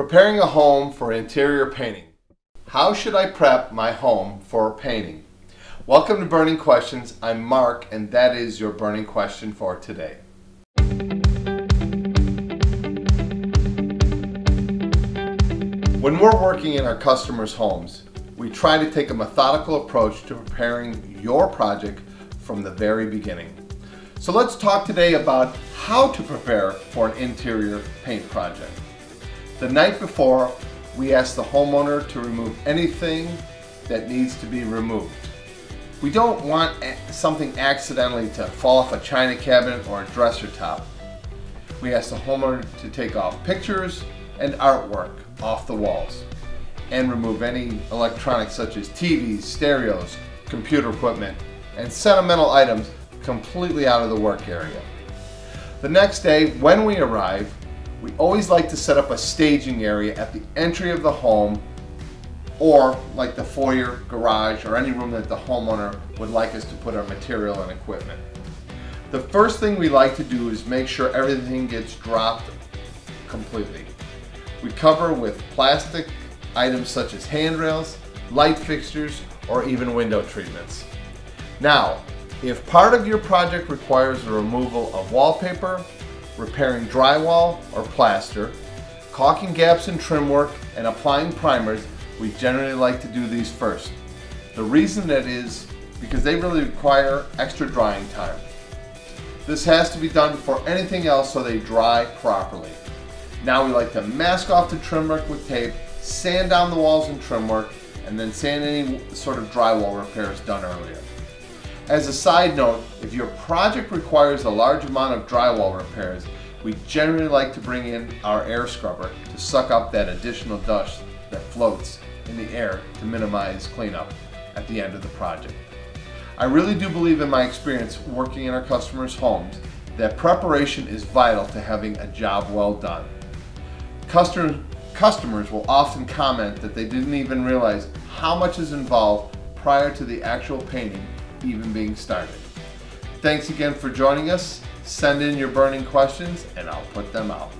Preparing a home for interior painting. How should I prep my home for painting? Welcome to Burning Questions. I'm Mark, and that is your burning question for today. When we're working in our customers' homes, we try to take a methodical approach to preparing your project from the very beginning. So let's talk today about how to prepare for an interior paint project. The night before, we ask the homeowner to remove anything that needs to be removed. We don't want something accidentally to fall off a china cabinet or a dresser top. We ask the homeowner to take off pictures and artwork off the walls and remove any electronics such as TVs, stereos, computer equipment, and sentimental items completely out of the work area. The next day, when we arrive, we always like to set up a staging area at the entry of the home or like the foyer, garage, or any room that the homeowner would like us to put our material and equipment. The first thing we like to do is make sure everything gets dropped completely. We cover with plastic items such as handrails, light fixtures, or even window treatments. Now, if part of your project requires the removal of wallpaper, repairing drywall or plaster, caulking gaps in trim work, and applying primers, we generally like to do these first. The reason that is because they really require extra drying time. This has to be done before anything else so they dry properly. Now we like to mask off the trim work with tape, sand down the walls and trim work, and then sand any sort of drywall repairs done earlier. As a side note, if your project requires a large amount of drywall repairs, we generally like to bring in our air scrubber to suck up that additional dust that floats in the air to minimize cleanup at the end of the project. I really do believe in my experience working in our customers' homes that preparation is vital to having a job well done. Customer, customers will often comment that they didn't even realize how much is involved prior to the actual painting even being started. Thanks again for joining us. Send in your burning questions and I'll put them out.